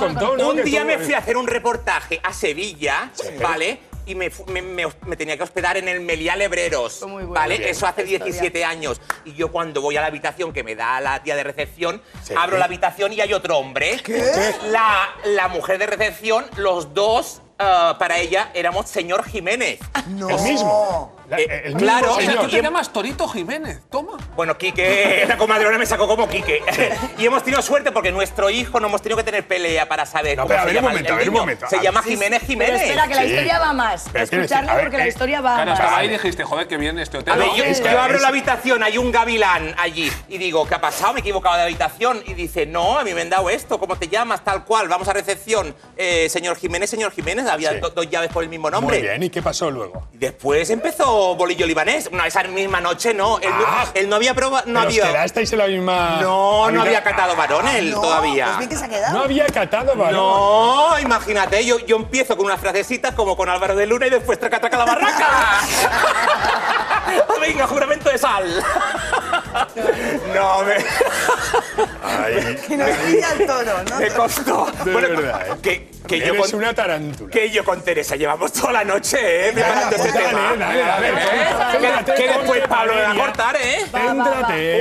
lo contó, ¿no? Un día me fui a hacer un reportaje a Sevilla, ¿vale? Y me, me- me- me tenía que hospedar en el Meliá Lebreros, Muy bueno. ¿vale? Bien. Eso hace 17 años. Y yo cuando voy a la habitación que me da la tía de recepción, Sí. abro la habitación y hay otro hombre. La, la mujer de recepción, los dos, ah, para ella, éramos señor Jiménez. El mismo. La- Eh, el mismo claro, O sea, señor. tú te llamas Torito Jiménez, toma. Bueno, Quique, la comadrona me sacó como Quique. y hemos tenido suerte porque nuestro hijo no hemos tenido que tener pelea para saber No, cómo pero a se ver un llama el- momento, el a ver un momento. Se A llama ver, Jiménez Pero Jiménez. espera, que la Sí. historia va más. Pero a ver, porque la eh, historia va Claro, más. estaba ahí dijiste, joder, qué bien este hotel. A ver, yo, es que yo abro es- la habitación, hay un gavilán allí y digo, ¿qué ha pasado? Me he equivocado de habitación. Y dice, no, a mí me han dado esto, ¿cómo te llamas? Tal cual, vamos a recepción. Eh, señor Jiménez, señor Jiménez, había Sí. do- dos llaves por el mismo nombre. Muy bien, ¿y qué pasó luego? Y Después empezó Bolillo Libanés. No, esa misma noche no. Él, no- Ah. él no había probado. No ¿Pero os había. quedasteis en la misma. No, no había catado varón él No, todavía. Pues bien que se ha quedado. No había catado varón. No, imagínate, yo, yo empiezo con unas frasecitas como con Álvaro de Luna y después traca traca la barraca. Venga, juramento de sal. No, me, Que nos pilla el toro, ¿no? me costó. De verdad, ¿eh? que, que yo con, una tarántula. que yo con Teresa llevamos toda la noche, ¿eh? Preparando este tema. dale, dale, ¿Eh? dale, Que- después Pablo me va a cortar, ¿eh? Céntrate.